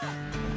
Yeah.